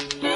Yeah.